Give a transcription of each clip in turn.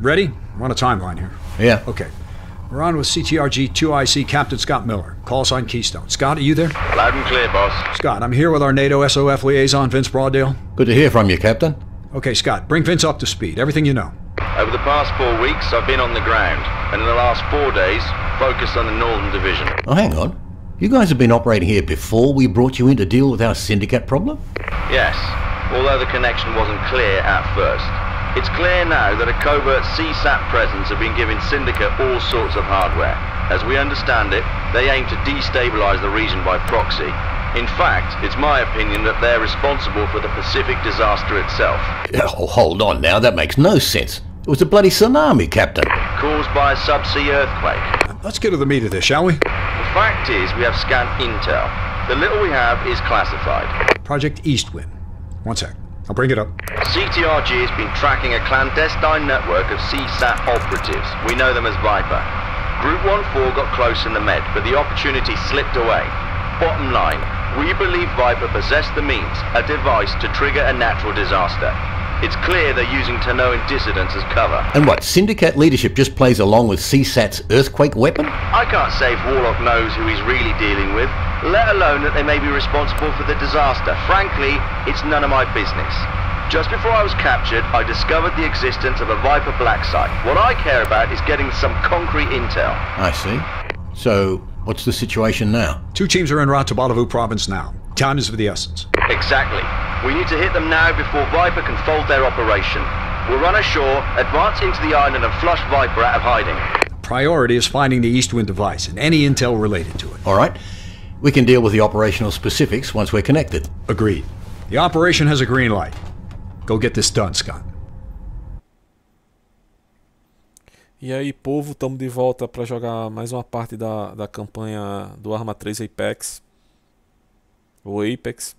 Ready? We're on a timeline here. Yeah. Okay. We're on with CTRG 2IC Captain Scott Miller. Call sign Keystone. Scott, are you there? Loud and clear, boss. Scott, I'm here with our NATO SOF liaison, Vince Broaddale. Good to hear from you, Captain. Okay, Scott, bring Vince up to speed. Everything you know. Over the past four weeks, I've been on the ground, and in the last four days, focused on the Northern Division. Oh, hang on. You guys have been operating here before we brought you in to deal with our syndicate problem? Yes, although the connection wasn't clear at first. It's clear now that a covert CSAT presence have been giving Syndicate all sorts of hardware. As we understand it, they aim to destabilize the region by proxy. In fact, it's my opinion that they're responsible for the Pacific disaster itself. Oh, hold on now. That makes no sense. It was a bloody tsunami, Captain. Caused by a subsea earthquake. Let's get to the meat of this, shall we? The fact is, we have scant intel. The little we have is classified. Project Eastwind. One sec. I'll bring it up. CTRG has been tracking a clandestine network of CSAT operatives. We know them as Viper. Group 1-4 got close in the Med, but the opportunity slipped away. Bottom line, we believe Viper possessed the means, a device to trigger a natural disaster. It's clear they're using Tanoan dissidents as cover. And what, Syndicate leadership just plays along with CSAT's earthquake weapon? I can't say if Warlock knows who he's really dealing with, let alone that they may be responsible for the disaster. Frankly, it's none of my business. Just before I was captured, I discovered the existence of a Viper black site. What I care about is getting some concrete intel. I see. So, what's the situation now? Two teams are en route to Balavu province now. Time is of the essence. Exactly. We need to hit them now before Viper can fold their operation. We'll run ashore, advance into the island and flush Viper out of hiding. Priority is finding the Eastwind device and any intel related to it. All right. We can deal with the operational specifics once we're connected. Agreed. The operation has a green light. Go get this done, Scott. E aí, povo, estamos de volta para jogar mais uma parte da, da campanha do Arma 3 Apex. O Apex.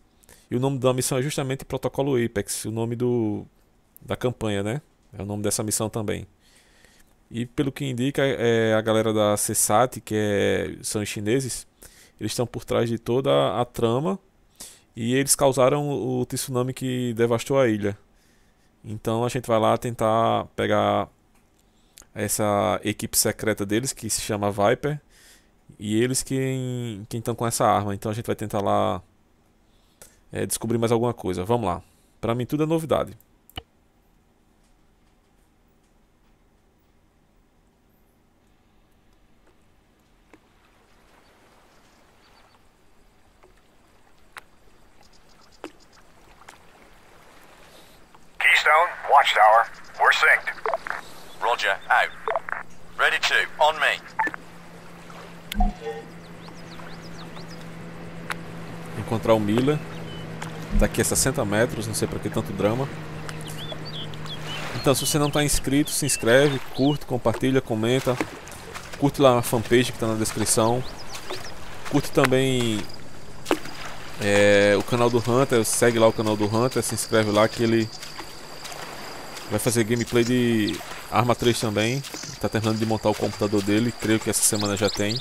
E o nome da missão é justamente Protocolo Apex, o nome do, da campanha, né? É o nome dessa missão também. E pelo que indica, é a galera da CSAT, que é, são os chineses, eles estão por trás de toda a trama e eles causaram o tsunami que devastou a ilha. Então a gente vai lá tentar pegar essa equipe secreta deles que se chama Viper e eles quem quem estão com essa arma. Então a gente vai tentar lá é, descobrir mais alguma coisa. Vamos lá. Para mim tudo é novidade. Keystone, Watchtower, we're synced. Roger, out. Ready to, on me. Encontrar o Miller. Daqui a 60 metros, não sei pra que tanto drama. Então, se você não está inscrito, se inscreve, curte, compartilha, comenta. Curte lá a fanpage que está na descrição. Curte também é, o canal do Hunter, segue lá o canal do Hunter, se inscreve lá que ele vai fazer gameplay de Arma 3 também. Está terminando de montar o computador dele, creio que essa semana já tem.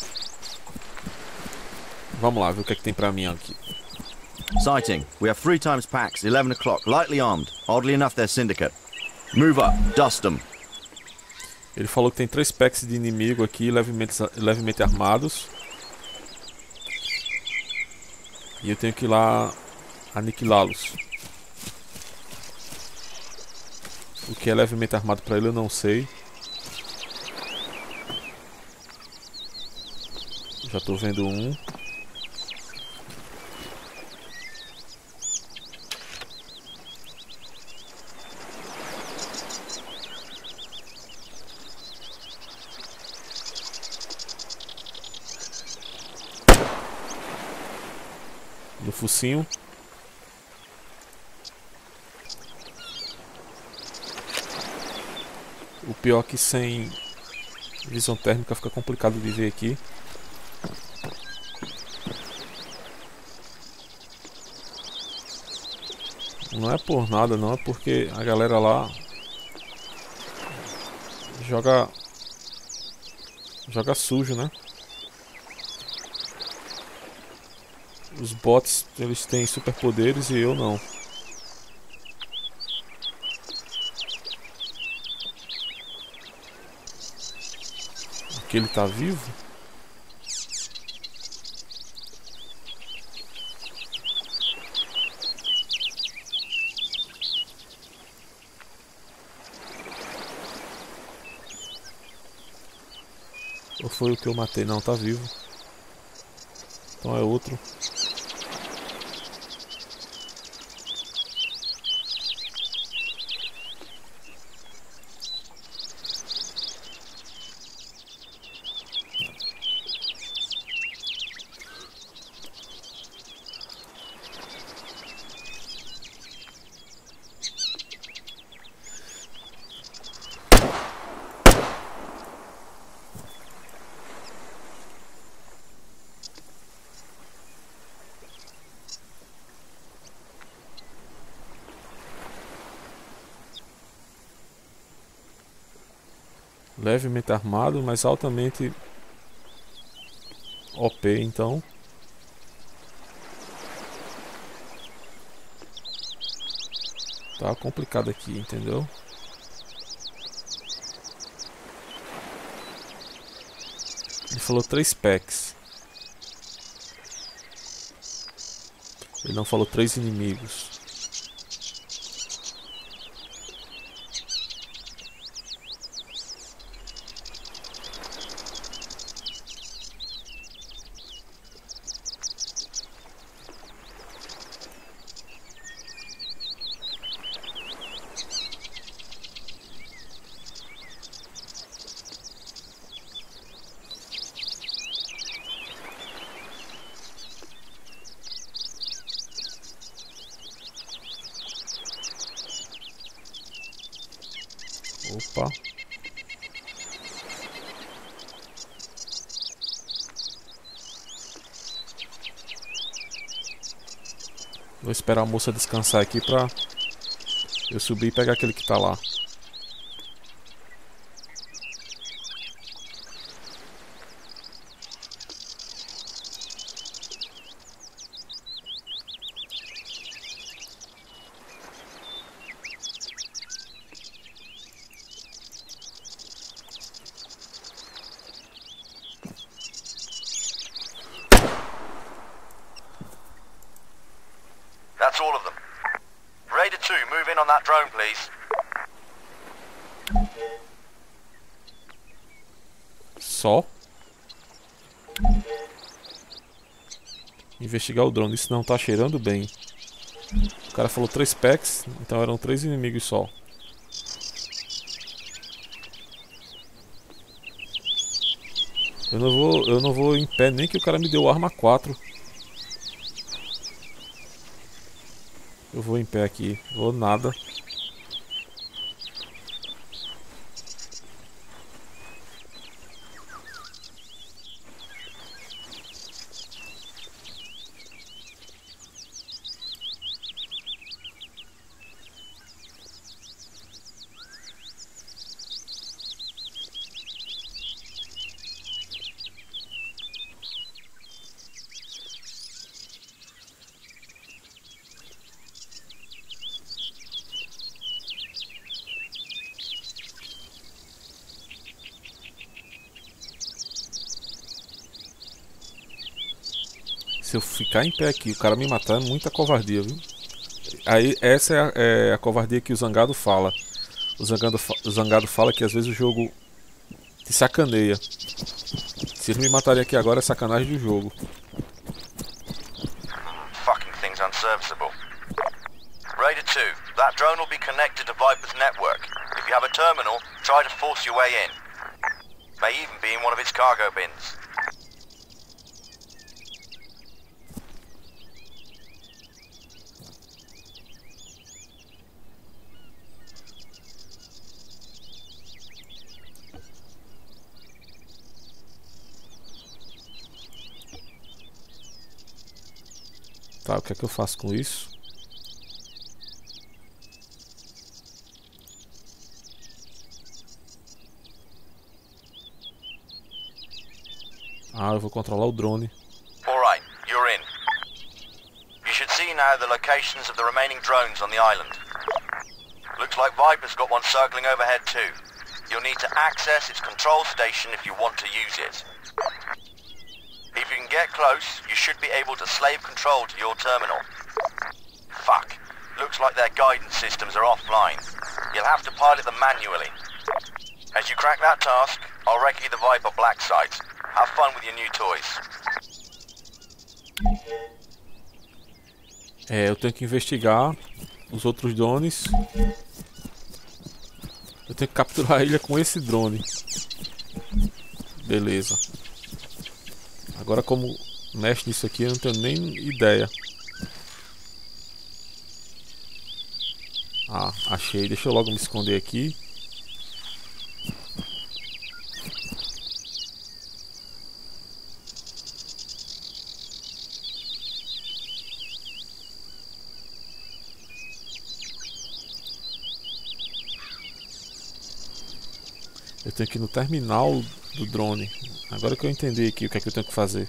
Vamos lá, ver o que é que tem pra mim aqui. Sighting. We have three times packs, 11 o'clock, lightly armed. Oddly enough, they're syndicate. Move up, dust them. Ele falou que tem três packs de inimigo aqui, levemente, levemente armados. E eu tenho que ir lá aniquilá-los. O que é levemente armado para ele eu não sei. Já estou vendo um. No focinho. O pior é que sem visão térmica fica complicado de ver aqui. Não é por nada, não, é porque a galera lá joga joga sujo, né? Os bots, eles têm superpoderes e eu não. Que ele tá vivo? Ou foi o que eu matei? Não, tá vivo. Então é outro. Levemente armado, mas altamente OP, então. Tá complicado aqui, entendeu? Ele falou três packs. Ele não falou três inimigos. Opa. Vou esperar a moça descansar aqui pra eu subir e pegar aquele que tá lá. That's all of them. Raider 2, move in on that drone, please. Só. Investigar o drone, isso não tá cheirando bem. O cara falou três packs, então eram três inimigos só. Eu não vou, eu não vou em pé nem que o cara me deu arma 4. Eu vou em pé aqui, vou nada. Se eu ficar em pé aqui, o cara me matar é muita covardia, viu? Aí essa é a, é a covardia que o Zangado fala. O Zangado, o Zangado fala que às vezes o jogo te sacaneia. Se ele me matarem aqui agora é sacanagem do jogo. Fucking thing's unserviceable. Raider 2, that drone will be connected to Viper's network. If you have a terminal, try to force your way in. May even be in one of its cargo bins. Tá, o que é que eu faço com isso? Ah, eu vou controlar o drone. Alright, you're in. You should see now the locations of the remaining drones on the island. Looks like Viper's got one circling overhead too. You'll need to access its control station if you want to use it. You get close, you should be able to slave control to your terminal. Fuck. Looks like their guidance systems are offline. You'll have to pilot them manually. As you crack that task, I'll recce the Viper black site. Have fun with your new toys. É, eu tenho que investigar os outros drones. Eu tenho que capturar a ilha com esse drone. Beleza. Agora como mexe nisso aqui eu não tenho nem ideia. Ah, achei. Deixa eu logo me esconder aqui. Tenho que ir no terminal do drone. Agora que eu entendi aqui o que é que eu tenho que fazer.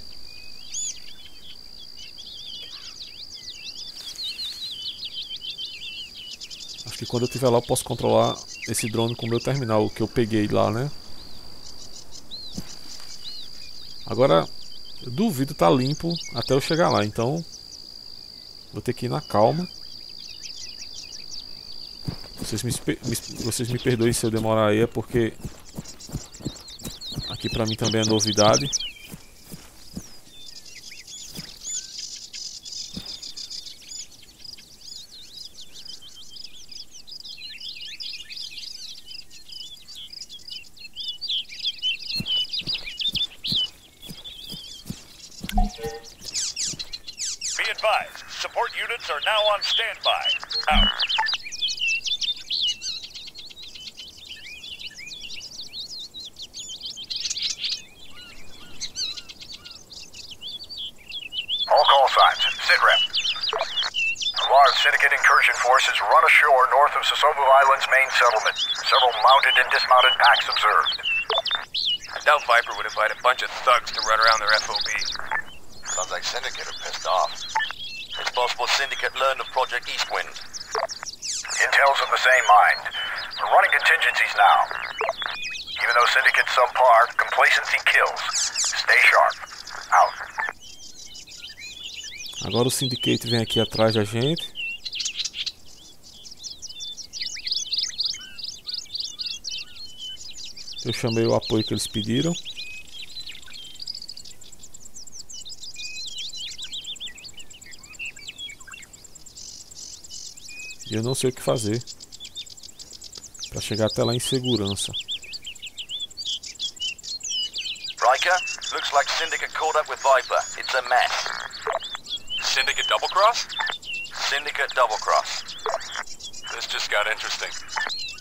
Acho que quando eu estiver lá eu posso controlar esse drone com o meu terminal, que eu peguei lá, né? Agora, eu duvido tá limpo até eu chegar lá, então vou ter que ir na calma. Vocês me, vocês me perdoem se eu demorar aí, é porque aqui pra mim também é novidade. Of Sosobu Island's main settlement. Several mounted and dismounted packs observed. I doubt Viper would invite a bunch of thugs to run around their FOB. Sounds like Syndicate are pissed off. It's possible Syndicate learned of Project Eastwind. Intel's of the same mind. We're running contingencies now. Even though Syndicate's subpar, complacency kills. Stay sharp. Out. Agora o Syndicate vem aqui atrás da gente. Chamei o apoio que eles pediram. E eu não sei o que fazer para chegar até lá em segurança. Riker, looks like Syndicate caught up with Viper. It's a mess. Syndicate double cross? Syndicate double cross. This just got interesting.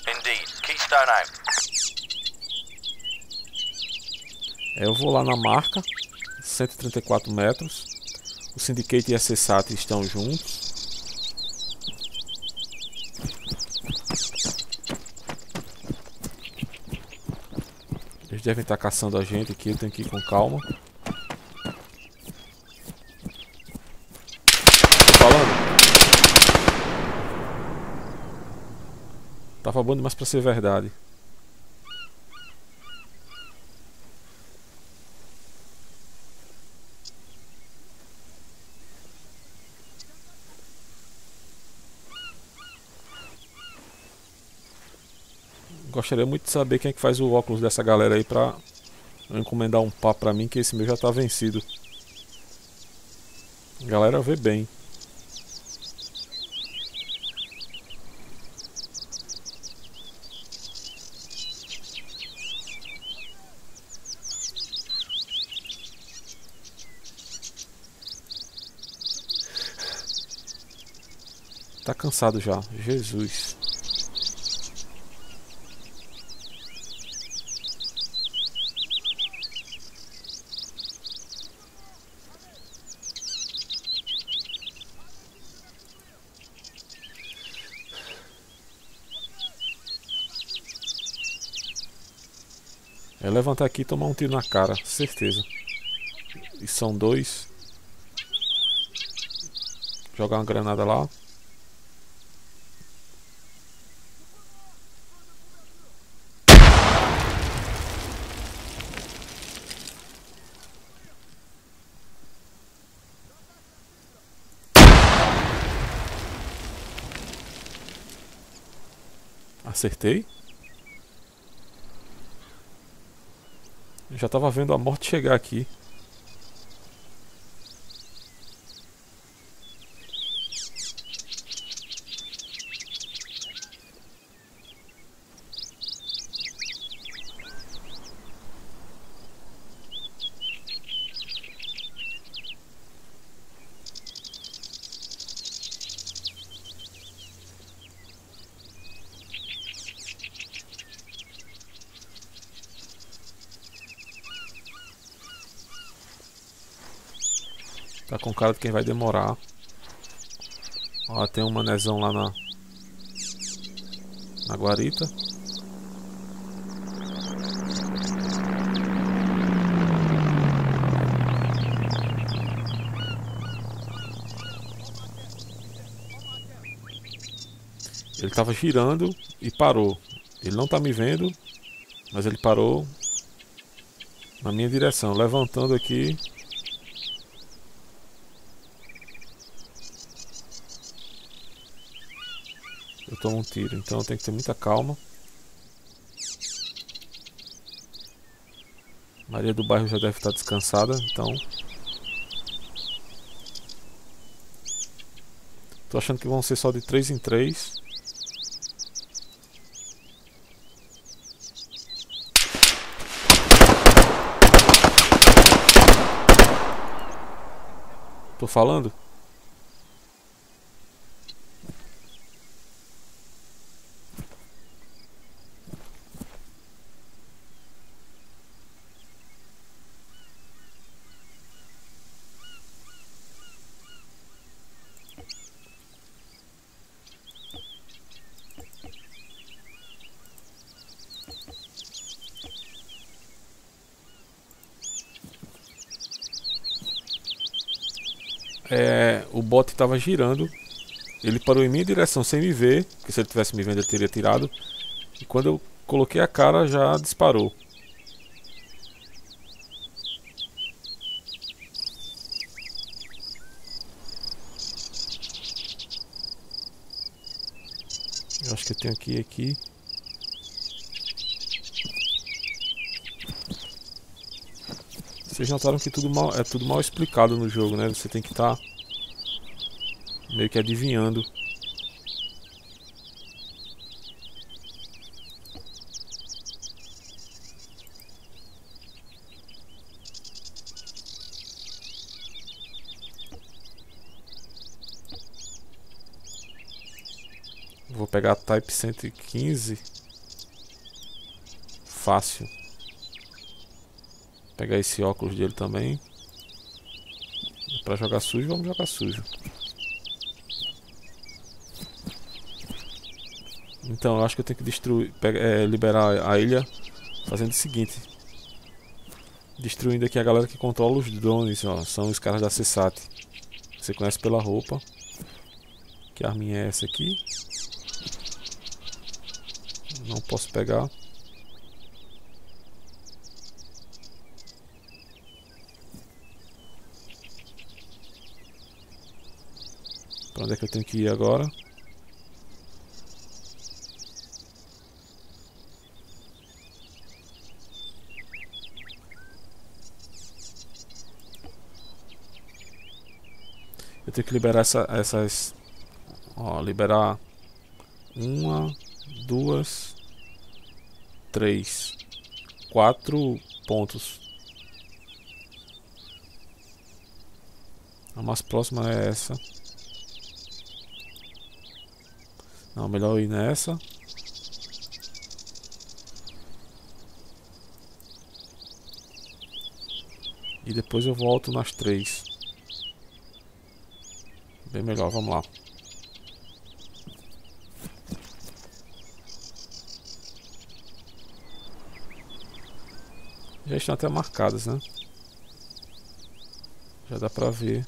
Indeed. Keystone out. É, eu vou lá na marca, 134 metros. O Syndicate e a CSAT estão juntos. Eles devem estar caçando a gente aqui, eu tenho que ir com calma. Tô falando? Tava bom demais pra ser verdade. Gostaria muito de saber quem é que faz o óculos dessa galera aí pra encomendar um pá pra mim, que esse meu já tá vencido. A galera vê bem. Tá cansado já, Jesus. levantar aqui e tomar um tiro na cara, certeza. E são dois. Jogar uma granada lá. Acertei. Já tava vendo a morte chegar aqui. Tá com cara de quem vai demorar. Ó, tem um manezão lá na. Na guarita. Ele tava girando e parou. Ele não tá me vendo, mas ele parou na minha direção, levantando aqui eu tomo um tiro. Então tem que ter muita calma. Maria do bairro já deve estar descansada, então. Tô achando que vão ser só de 3 em 3. Tô falando? É, o bot estava girando. Ele parou em minha direção sem me ver, porque se ele tivesse me vendo ele teria tirado. E quando eu coloquei a cara já disparou. Eu acho que eu tenho aqui aqui. Vocês notaram que tudo mal, é tudo mal explicado no jogo, né? Você tem que estar tá meio que adivinhando. Vou pegar a Type 115. Fácil pegar esse óculos dele também. Pra jogar sujo, vamos jogar sujo. Então, eu acho que eu tenho que destruir, pegar, é, liberar a ilha fazendo o seguinte. Destruindo aqui a galera que controla os drones, ó, são os caras da CSAT. Você conhece pela roupa. Que arminha é essa aqui? Não posso pegar. Pra onde é que eu tenho que ir agora? Tenho que liberar essa, essas. Ó, liberar. Uma, duas, três, quatro pontos. A mais próxima é essa. Não, melhor ir nessa. E depois eu volto nas três. Bem melhor, vamos lá. Já estão até marcadas, né? Já dá pra ver.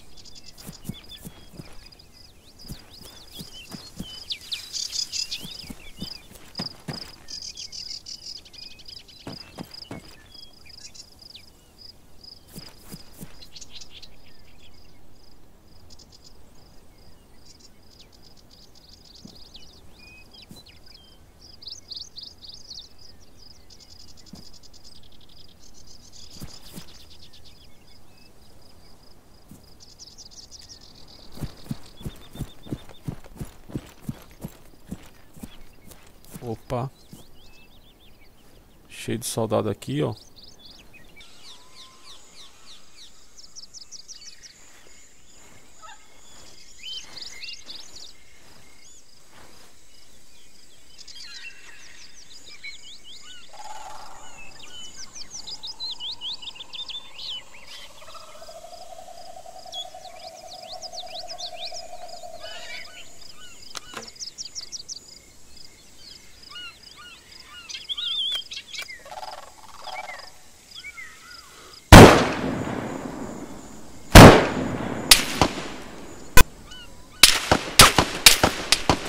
Cheio de soldado aqui, ó.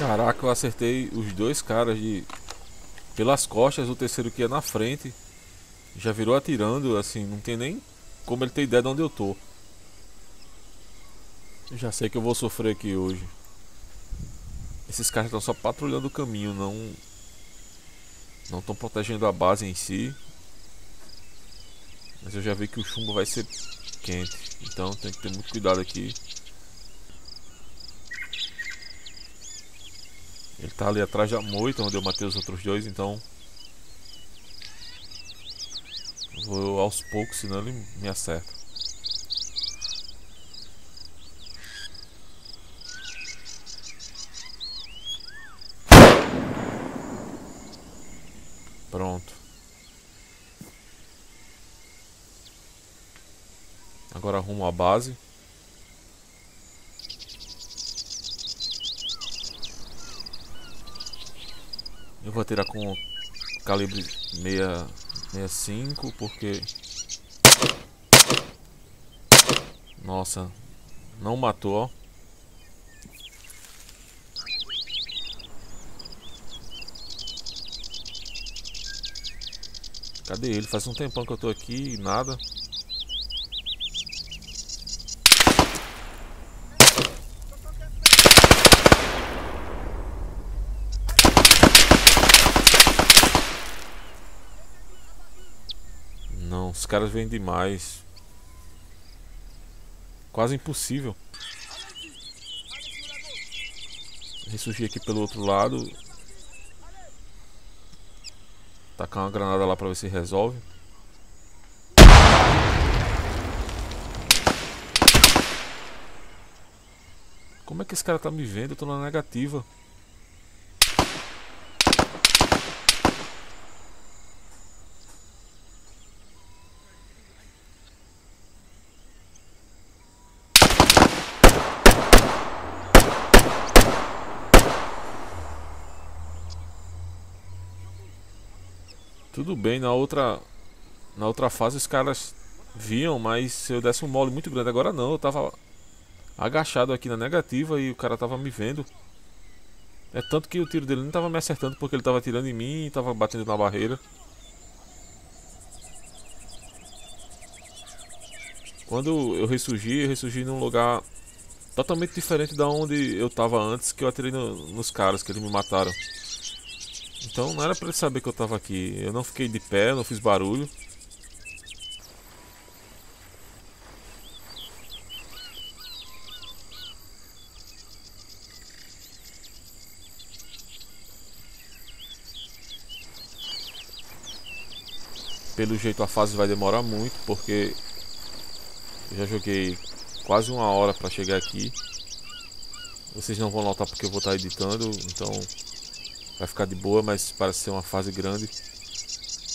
Caraca, eu acertei os dois caras de pelas costas, o terceiro que ia na frente já virou atirando, assim, não tem nem como ele ter ideia de onde eu tô. Já sei que eu vou sofrer aqui hoje. Esses caras estão só patrulhando o caminho, não não estão protegendo a base em si. Mas eu já vi que o chumbo vai ser quente, então tem que ter muito cuidado aqui. Tá ali atrás da moita, onde eu matei os outros dois, então. Vou aos poucos, senão ele me acerta. Pronto. Agora arrumo a base. Eu vou atirar com calibre 65 porque Nossa, não matou, ó. Cadê ele? Faz um tempão que eu tô aqui e nada. Não, os caras vêm demais. Quase impossível. Ressurgir aqui pelo outro lado. Tacar uma granada lá pra ver se resolve. Como é que esse cara tá me vendo? Eu tô na negativa. Tudo bem, na outra na outra fase os caras viam, mas se eu desse um mole muito grande, agora não, eu tava agachado aqui na negativa e o cara tava me vendo. É tanto que o tiro dele não tava me acertando porque ele tava atirando em mim e tava batendo na barreira. Quando eu ressurgi, eu ressurgi num lugar totalmente diferente da onde eu tava antes, que eu atirei no, nos caras que eles me mataram. Então não era pra ele saber que eu tava aqui. Eu não fiquei de pé, não fiz barulho. Pelo jeito a fase vai demorar muito, porque eu já joguei quase uma hora para chegar aqui. Vocês não vão notar porque eu vou estar editando, então vai ficar de boa, mas parece ser uma fase grande.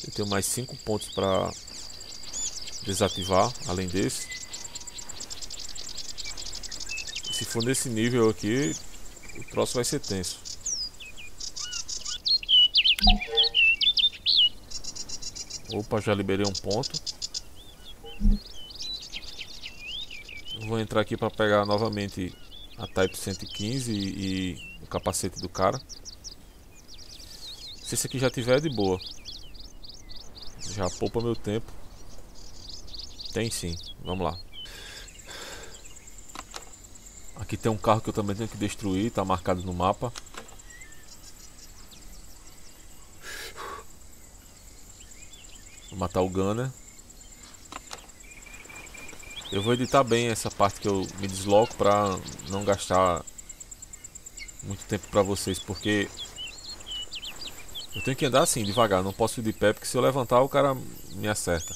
Eu tenho mais 5 pontos para desativar, além desse. E se for nesse nível aqui, o troço vai ser tenso. Opa, já liberei um ponto. Vou entrar aqui para pegar novamente a Type 115 e, e o capacete do cara. Se esse aqui já tiver, de boa. Já poupa meu tempo. Tem sim. Vamos lá. Aqui tem um carro que eu também tenho que destruir. Tá marcado no mapa. Vou matar o Gunner. Eu vou editar bem essa parte que eu me desloco pra não gastar muito tempo pra vocês. Porque Eu tenho que andar assim, devagar, não posso ir de pé, porque se eu levantar o cara me acerta.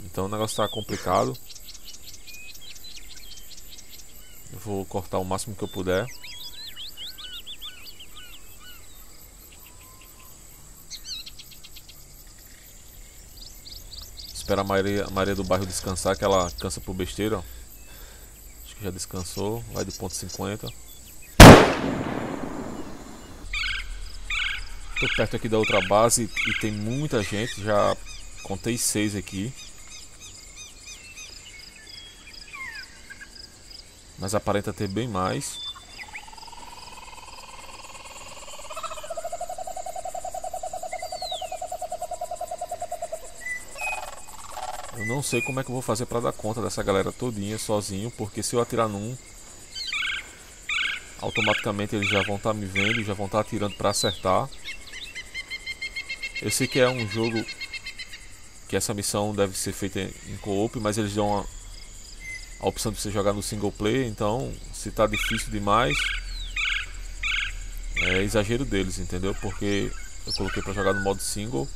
Então o negócio tá complicado. Eu vou cortar o máximo que eu puder. Espera a Maria, a Maria do bairro descansar, que ela cansa por besteira. ó. Acho que já descansou. Vai do ponto 50. Tô perto aqui da outra base e tem muita gente. Já contei seis aqui. Mas aparenta ter bem mais. Eu não sei como é que eu vou fazer pra dar conta dessa galera todinha sozinho, porque se eu atirar num, automaticamente eles já vão estar me vendo, já vão estar atirando pra acertar. Eu sei que é um jogo que essa missão deve ser feita em co-op, mas eles dão a, opção de você jogar no single player, então se tá difícil demais, é exagero deles, entendeu? Porque eu coloquei pra jogar no modo single.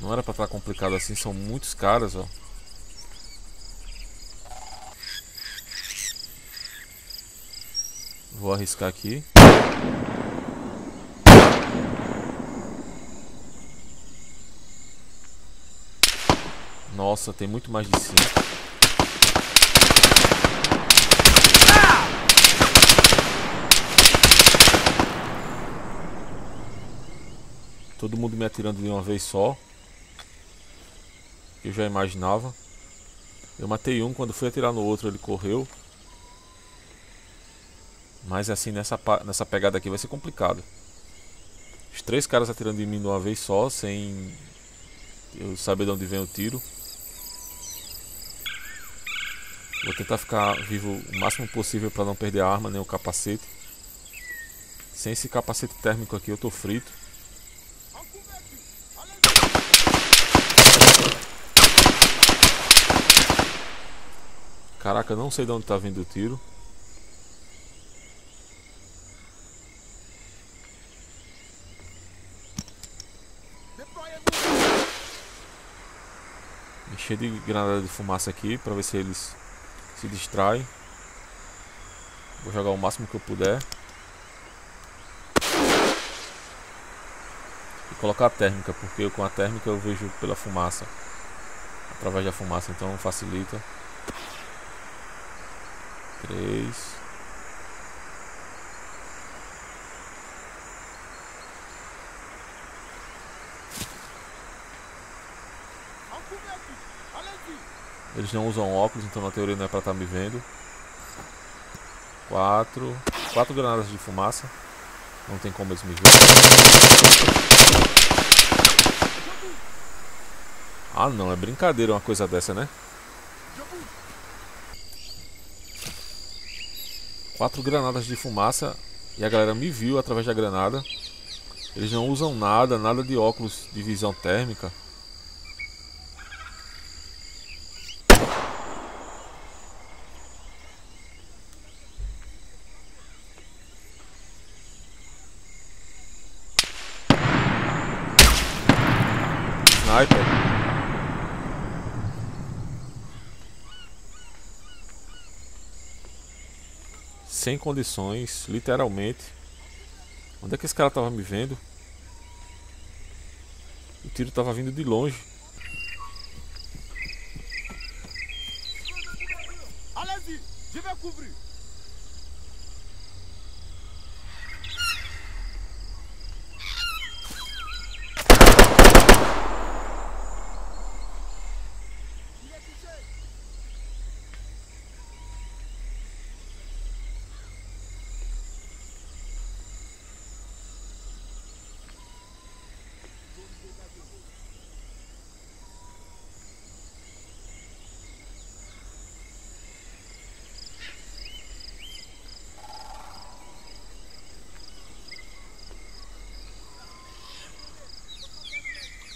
Não era pra estar complicado assim, são muitos caras, ó. Vou arriscar aqui. Nossa, tem muito mais de 5. Todo mundo me atirando de uma vez só. Eu já imaginava. Eu matei um, quando fui atirar no outro ele correu. Mas assim, nessa, nessa pegada aqui vai ser complicado. Os três caras atirando em mim de uma vez só, sem eu saber de onde vem o tiro. Vou tentar ficar vivo o máximo possível para não perder a arma nem o capacete. Sem esse capacete térmico aqui eu tô frito. Caraca, não sei de onde tá vindo o tiro. Encher de granada de fumaça aqui para ver se eles se distraem. Vou jogar o máximo que eu puder. E colocar a térmica, porque com a térmica eu vejo pela fumaça. Através da fumaça, então facilita. Três. Eles não usam óculos, então na teoria não é pra estar me vendo. Quatro. Quatro granadas de fumaça. Não tem como eles me verem. Ah não, é brincadeira uma coisa dessa, né? Quatro granadas de fumaça e a galera me viu através da granada. Eles não usam nada, nada de óculos de visão térmica. Sniper. Sem condições, literalmente. Onde é que esse cara tava me vendo? O tiro tava vindo de longe. Allez-y, je vais couvrir.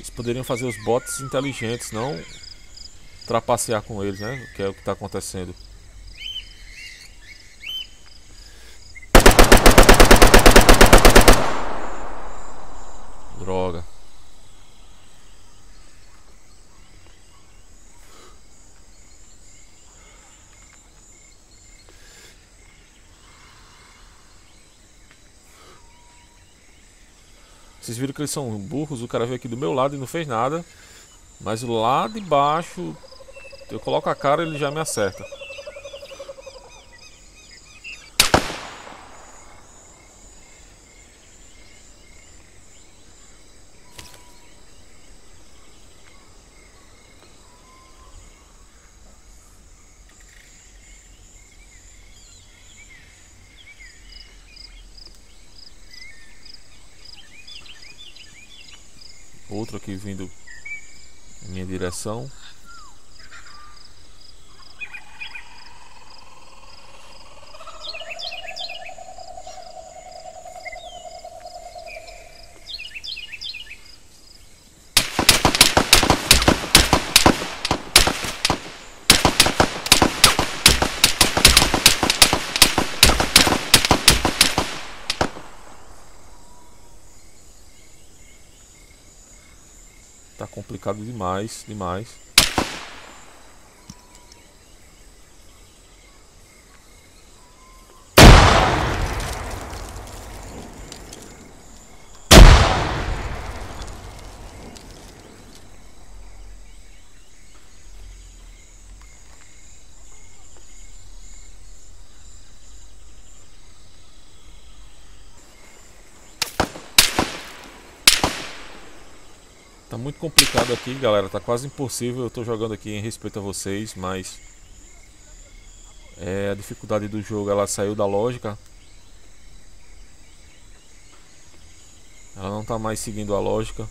Eles poderiam fazer os bots inteligentes, não trapacear com eles, né? Que é o que está acontecendo. Droga. Vocês viram que eles são burros, o cara veio aqui do meu lado e não fez nada. Mas lá de baixo, eu coloco a cara ele já me acerta. Outro aqui vindo em minha direção. Tá complicado demais, demais. Tá muito complicado aqui, galera. Tá quase impossível. Eu tô jogando aqui em respeito a vocês, mas é, a dificuldade do jogo ela saiu da lógica. Ela não tá mais seguindo a lógica.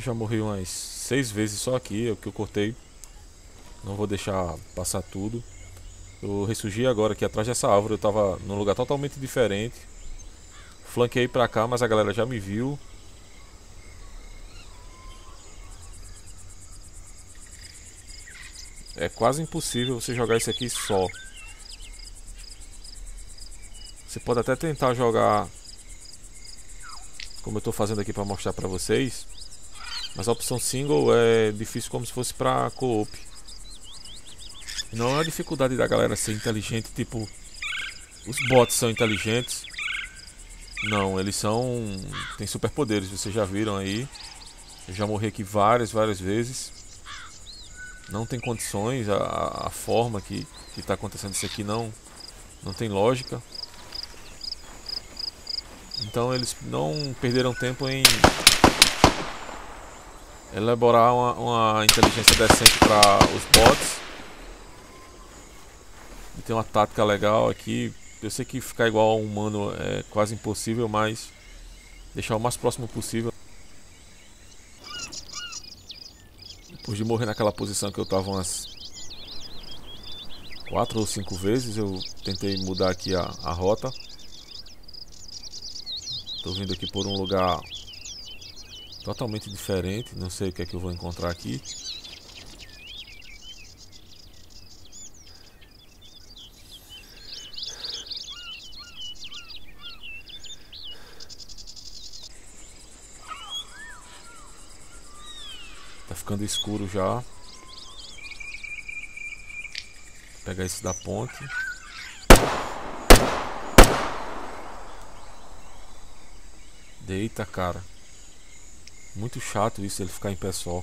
Eu já morri umas seis vezes só aqui, é o que eu cortei. Não vou deixar passar tudo. Eu ressurgi agora aqui atrás dessa árvore, eu tava num lugar totalmente diferente. Flanqueei pra cá, mas a galera já me viu. É quase impossível você jogar isso aqui só. Você pode até tentar jogar como eu estou fazendo aqui para mostrar para vocês. Mas a opção single é difícil como se fosse pra co-op. Não é a dificuldade da galera ser inteligente, tipo. Os bots são inteligentes. Não, eles são. tem superpoderes, vocês já viram aí. Eu já morri aqui várias, várias vezes. Não tem condições, a, a forma que, que tá acontecendo isso aqui não, não tem lógica. Então eles não perderam tempo em elaborar uma, uma inteligência decente para os bots. E tem uma tática legal aqui. Eu sei que ficar igual a um humano é quase impossível, mas deixar o mais próximo possível. Depois de morrer naquela posição que eu estava umas quatro ou cinco vezes, eu tentei mudar aqui a, a rota. Estou vindo aqui por um lugar totalmente diferente. Não sei o que é que eu vou encontrar aqui. Tá ficando escuro já. Vou pegar esse da ponte. Deita, cara. Muito chato isso ele ficar em pé só.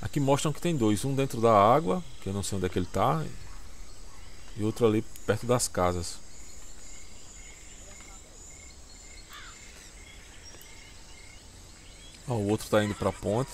Aqui mostram que tem dois, um dentro da água, que eu não sei onde é que ele está, e outro ali perto das casas. Ó, o outro está indo para a ponte.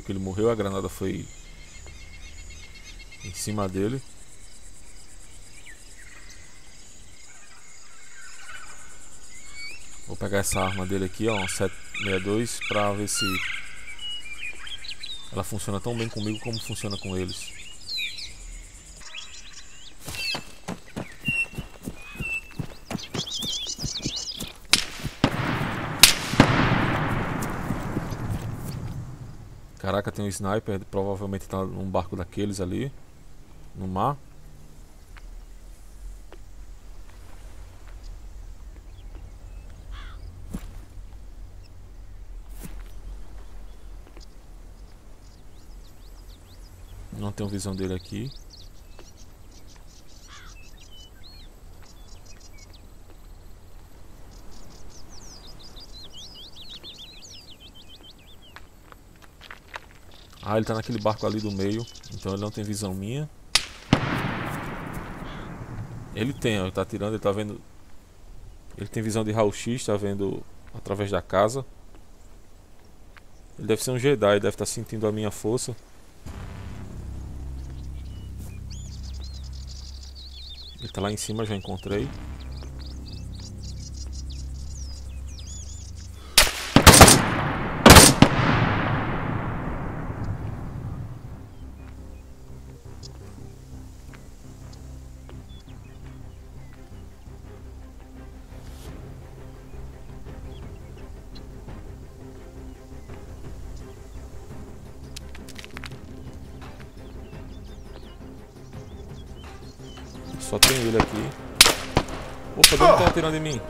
Que ele morreu, a granada foi em cima dele. Vou pegar essa arma dele aqui, ó, um 762, pra ver se ela funciona tão bem comigo como funciona com eles. Tem um sniper, provavelmente tá num barco daqueles ali, no mar. Não tenho visão dele aqui. Ah, ele tá naquele barco ali do meio, então ele não tem visão minha. Ele tem, ó, ele tá tirando, ele tá vendo. Ele tem visão de raio-x, tá vendo através da casa. Ele deve ser um Jedi, deve estar tá sentindo a minha força. Ele tá lá em cima, já encontrei. Mim?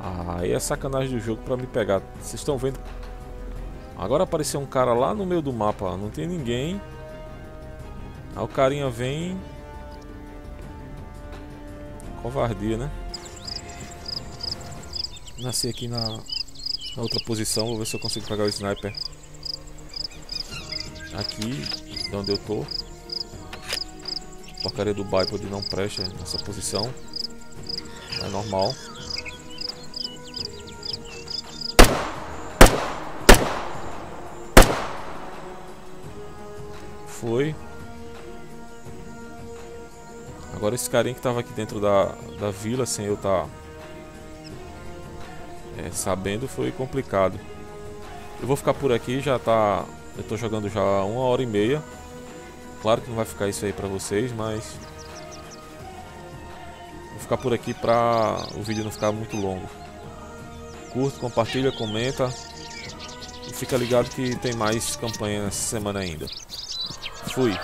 Ah, aí é sacanagem do jogo pra me pegar. Vocês estão vendo? Agora apareceu um cara lá no meio do mapa. Não tem ninguém. Aí o carinha vem. Covardia, né? Nasci aqui na, na outra posição. Vou ver se eu consigo pegar o sniper. Aqui de onde eu tô. Porcaria do bipod não presta nessa posição. É normal. Foi. Agora esse carinha que tava aqui dentro da, da vila sem eu estar tá, é, sabendo foi complicado. Eu vou ficar por aqui, já tá eu tô jogando já uma hora e meia. Claro que não vai ficar isso aí pra vocês, mas... Vou ficar por aqui pra o vídeo não ficar muito longo. Curta, compartilha, comenta. E fica ligado que tem mais campanha nessa semana ainda. Fui.